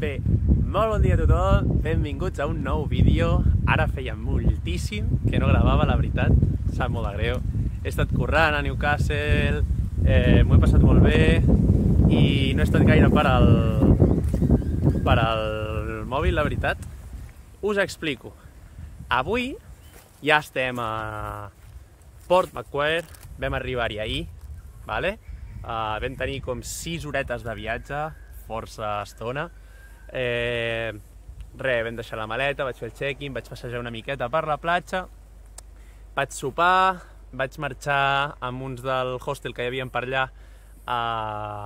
Bé, molt bon dia a tothom, benvinguts a un nou vídeo. Ara feia moltíssim que no gravava, la veritat, sap molt de greu. He estat currant a Newcastle, eh, m'ho he passat molt bé i no he estat gaire per al, per al mòbil, la veritat. Us explico. Avui ja estem a Port Macquarie, vam arribar-hi ahir, vale? Uh, vam tenir com 6 horetes de viatge, força estona. Eh, re, vam deixar la maleta, vaig fer el check-in, vaig passejar una miqueta per la platja, vaig sopar, vaig marxar amb uns del hostel que hi havia per allà a,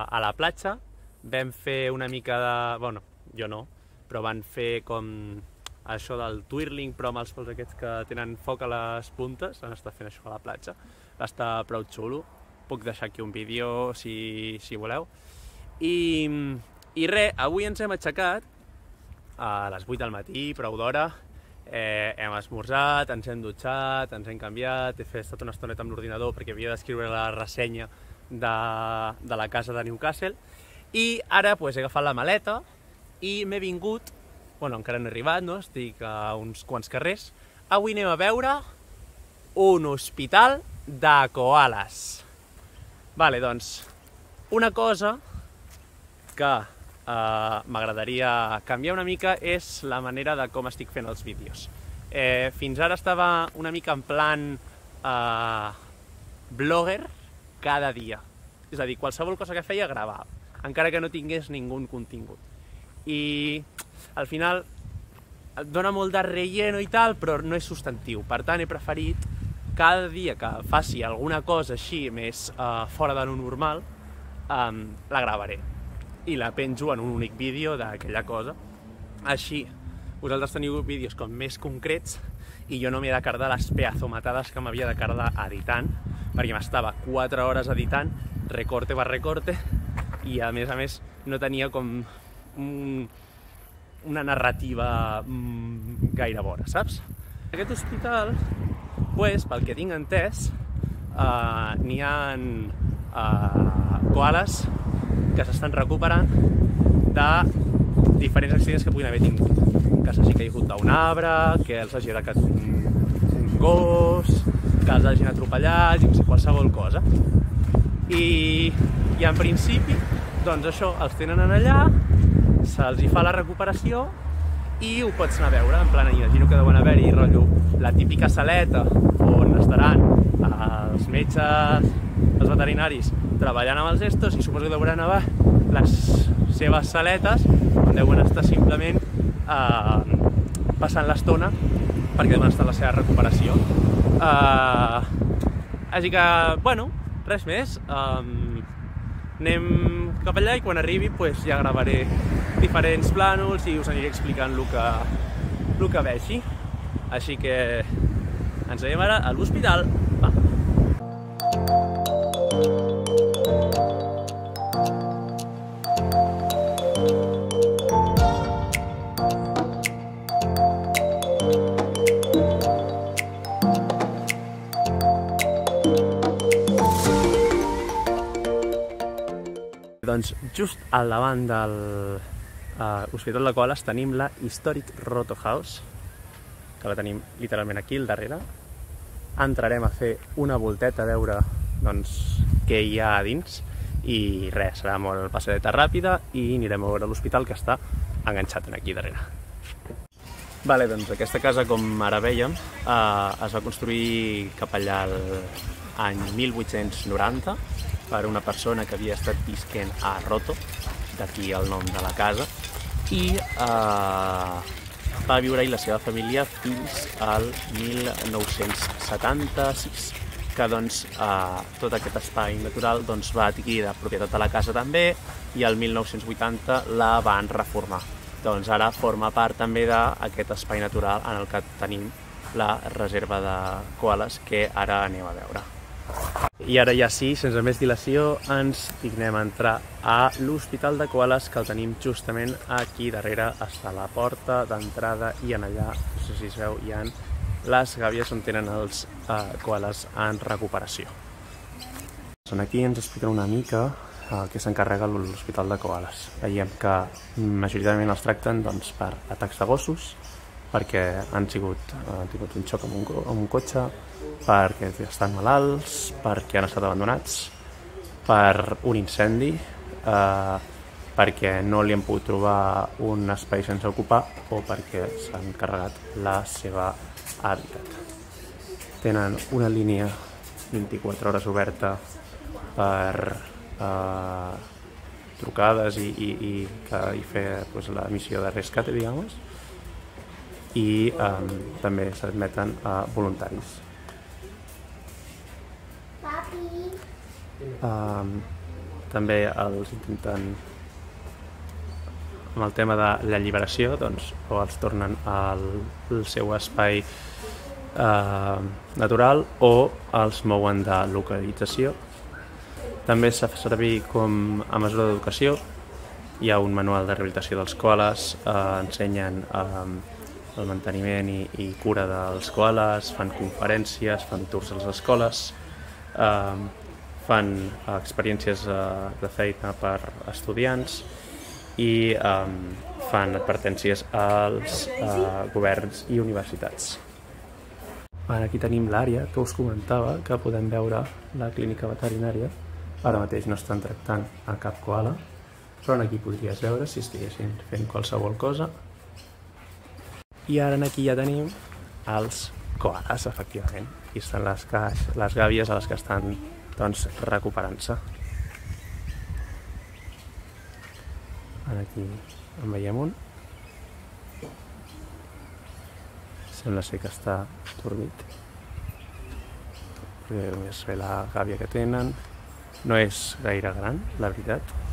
a la platja, vam fer una mica de... bueno, jo no, però van fer com això del twirling, però amb els pols aquests que tenen foc a les puntes, han estat fent això a la platja. Va estar prou xulo, puc deixar aquí un vídeo si, si voleu. I, i res, avui ens hem aixecat a les 8 del matí, prou d'hora, eh, hem esmorzat, ens hem dutxat, ens hem canviat, he estat una estoneta amb l'ordinador perquè havia d'escriure la ressenya de, de la casa de Newcastle, i ara pues, he agafat la maleta i m'he vingut bueno, encara no he arribat, no? estic a uns quants carrers. Avui anem a veure un hospital de koalas. Vale, doncs, una cosa que eh, m'agradaria canviar una mica és la manera de com estic fent els vídeos. Eh, fins ara estava una mica en plan eh, blogger cada dia. És a dir, qualsevol cosa que feia gravava, encara que no tingués ningú contingut. I al final et dona molt de relleno i tal, però no és substantiu. Per tant, he preferit cada dia que faci alguna cosa així més uh, fora de lo normal, um, la gravaré i la penjo en un únic vídeo d'aquella cosa. Així, vosaltres teniu vídeos com més concrets i jo no m'he de cardar les peazomatades que m'havia de cardar editant, perquè m'estava 4 hores editant, recorte per recorte, i a més a més no tenia com un, una narrativa mm, gaire bona, saps? Aquest hospital, pues, pel que tinc entès, uh, n'hi ha uh, koalas que s'estan recuperant de diferents accidents que puguin haver tingut. Que s'hagi caigut d'un arbre, que els hagi atacat un, un gos, que els hagin atropellat, no sé, qualsevol cosa. I, i en principi, doncs això, els tenen en allà, se'ls hi fa la recuperació i ho pots anar a veure, en plan, imagino que deuen haver-hi, rotllo, la típica saleta on estaran els metges, els veterinaris, treballant amb els estos i suposo que deuen haver les seves saletes on deuen estar simplement eh, passant l'estona perquè deuen estar la seva recuperació. Eh, així que, bueno, res més. Um, anem cap allà i quan arribi pues, ja gravaré diferents plànols i us aniré explicant el que, el que vegi. Així que ens veiem ara a l'hospital. Doncs just al davant del uh, Hospital de Coales tenim la Historic Roto House, que la tenim literalment aquí al darrere. Entrarem a fer una volteta a veure doncs, què hi ha a dins i res, serà molt passadeta ràpida i anirem a veure l'hospital que està enganxat en aquí darrere. Vale, doncs aquesta casa, com ara vèiem, eh, es va construir cap allà l'any 1890 per una persona que havia estat visquent a Roto, d'aquí el nom de la casa, i eh, va viure-hi la seva família fins al 1976 que doncs, eh, tot aquest espai natural doncs, va adquirir de propietat de la casa també i el 1980 la van reformar. Doncs ara forma part també d'aquest espai natural en el que tenim la reserva de koalas que ara anem a veure. I ara ja sí, sense més dilació, ens dignem a entrar a l'Hospital de Koalas, que el tenim justament aquí darrere, està la porta d'entrada i en allà, no sé si es veu, hi ha les gàbies on tenen els eh, koalas en recuperació. Són aquí ens expliquen una mica el que s'encarrega l'Hospital de Koalas. Veiem que majoritàriament els tracten doncs, per atacs de gossos, perquè han, sigut, han tingut un xoc amb un, amb un cotxe, perquè estan malalts, perquè han estat abandonats, per un incendi, eh, perquè no li han pogut trobar un espai sense ocupar o perquè s'han carregat la seva hàbitat. Tenen una línia 24 hores oberta per eh, trucades i, i, i, que, i fer pues, la missió de rescate, diguem i eh, també s'admeten a voluntaris. Papi. Um, també els intenten amb el tema de l'alliberació doncs, o els tornen al, al seu espai eh, natural o els mouen de localització. També s'ha fa servir com a mesura d'educació. Hi ha un manual de rehabilitació dels koalas, eh, ensenyen eh, el manteniment i, i cura dels koalas, fan conferències, fan tours a les escoles, eh, fan experiències eh, de feina per estudiants i um, fan advertències als uh, governs i universitats. Aquí tenim l'àrea que us comentava, que podem veure la clínica veterinària. Ara mateix no estan tractant a cap koala, però aquí podries veure si estiguessin fent qualsevol cosa. I ara aquí ja tenim els koalas, efectivament. Aquí estan les, caix, les gàbies a les que estan doncs, recuperant-se. Ara aquí en veiem un. Sembla ser que està dormit. Perquè només ve la gàbia que tenen. No és gaire gran, la veritat.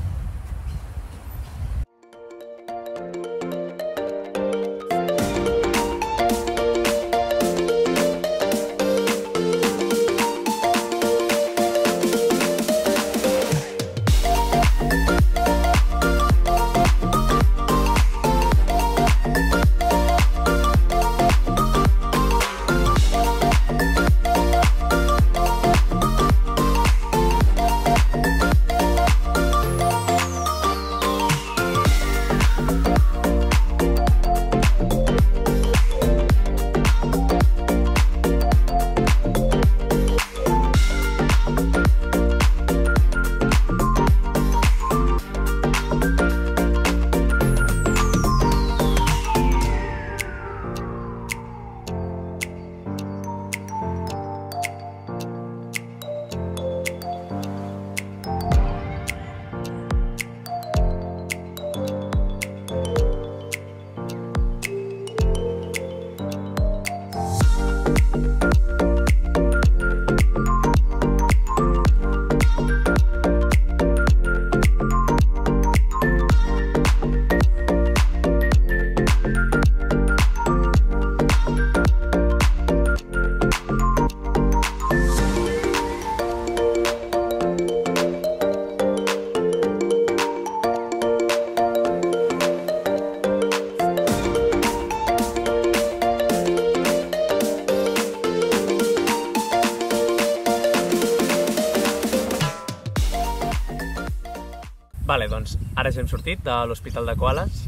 Ja hem sortit de l'Hospital de Koalas.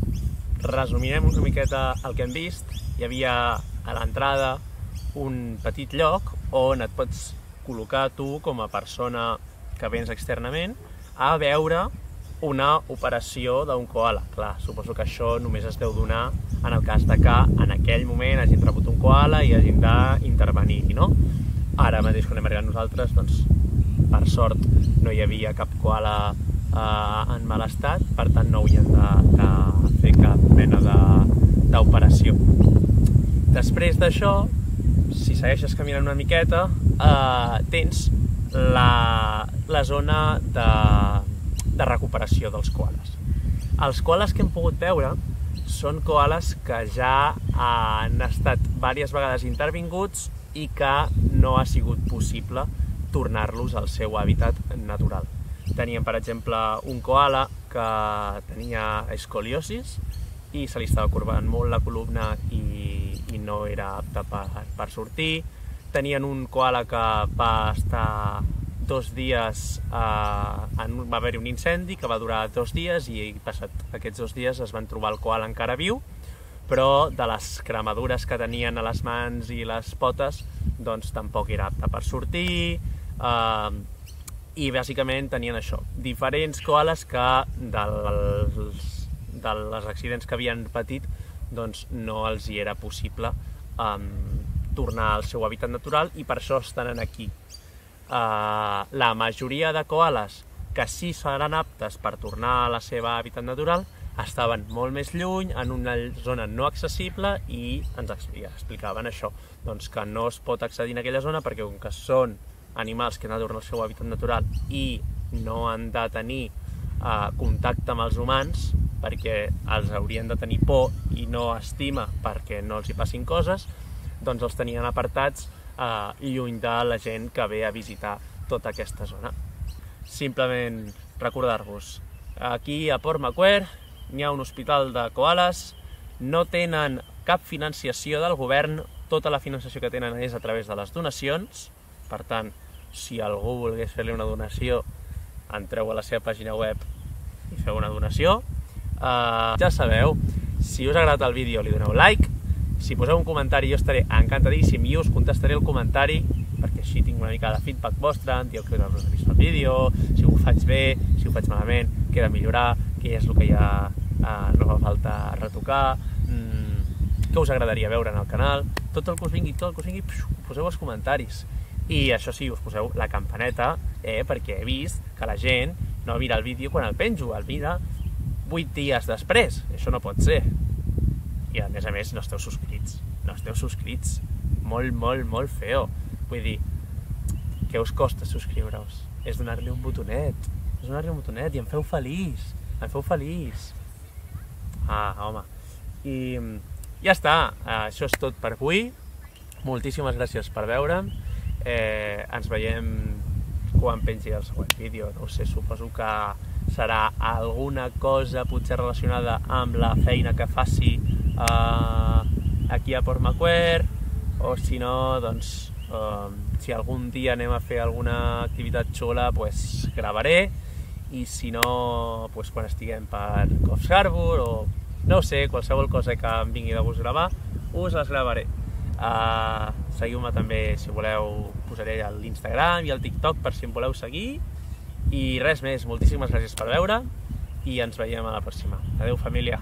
Resumirem una miqueta el que hem vist. Hi havia a l'entrada un petit lloc on et pots col·locar tu com a persona que vens externament a veure una operació d'un koala. Clar, suposo que això només es deu donar en el cas de que en aquell moment hagin rebut un koala i hagin d'intervenir, no? Ara mateix quan hem arribat nosaltres, doncs, per sort no hi havia cap koala eh, en mal estat, per tant no haurien de, de fer cap mena d'operació. Després d'això, si segueixes caminant una miqueta, eh, tens la, la zona de, de recuperació dels koalas. Els koalas que hem pogut veure són koalas que ja han estat diverses vegades intervinguts i que no ha sigut possible tornar-los al seu hàbitat natural. Teníem, per exemple, un koala que tenia escoliosis i se li estava corbant molt la columna i, i no era apte per, per sortir. Tenien un koala que va estar dos dies eh, en, va haver-hi un incendi que va durar dos dies i passat aquests dos dies es van trobar el koala encara viu, però de les cremadures que tenien a les mans i les potes doncs tampoc era apte per sortir eh, i bàsicament tenien això, diferents koalas que dels, dels accidents que havien patit doncs no els hi era possible um, tornar al seu hàbitat natural i per això estan aquí. Uh, la majoria de koalas que sí seran aptes per tornar a la seva hàbitat natural estaven molt més lluny, en una zona no accessible i ens explicaven això, doncs que no es pot accedir en aquella zona perquè com que són animals que han de tornar al seu hàbitat natural i no han de tenir uh, contacte amb els humans perquè els haurien de tenir por i no estima perquè no els hi passin coses, doncs els tenien apartats eh, lluny de la gent que ve a visitar tota aquesta zona. Simplement recordar-vos, aquí a Port Macquarie hi ha un hospital de koalas, no tenen cap financiació del govern, tota la financiació que tenen és a través de les donacions, per tant, si algú volgués fer-li una donació, entreu a la seva pàgina web i feu una donació. Uh, ja sabeu, si us ha agradat el vídeo li doneu like, si poseu un comentari jo estaré encantadíssim i us contestaré el comentari perquè així tinc una mica de feedback vostre, em dieu què us ha vist el vídeo, si ho faig bé, si ho faig malament, què he de millorar, què és el que ja uh, no fa falta retocar, mm, què us agradaria veure en el canal, tot el que us vingui, tot el que us vingui, poseu els comentaris. I això sí, us poseu la campaneta, eh, perquè he vist que la gent no mira el vídeo quan el penjo, el mira 8 dies després. Això no pot ser. I a més a més no esteu subscrits. No esteu subscrits. Molt, molt, molt feo. Vull dir, què us costa subscriure-us? És donar-li un botonet. És donar-li un botonet i em feu feliç. Em feu feliç. Ah, home. I ja està. Això és tot per avui. Moltíssimes gràcies per veure'm. Eh, ens veiem quan pengi el següent vídeo. No sé, suposo que serà alguna cosa potser relacionada amb la feina que faci eh, aquí a Port Macquarie o si no, doncs, eh, si algun dia anem a fer alguna activitat xula, pues, gravaré i si no, pues, quan estiguem per Coffs Harbour o no sé, qualsevol cosa que em vingui de gust gravar, us les gravaré. Uh, Seguiu-me també, si voleu, posaré l'Instagram i el TikTok per si em voleu seguir i res més, moltíssimes gràcies per veure i ens veiem a la pròxima. Adeu família!